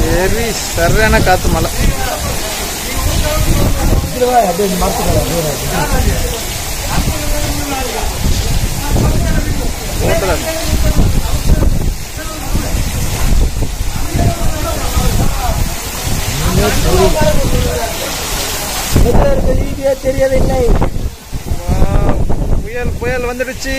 Very சரியான காத்து மழை. ஓட்டுல தெரியவில்லை. புயல் புயல் வந்துடுச்சு.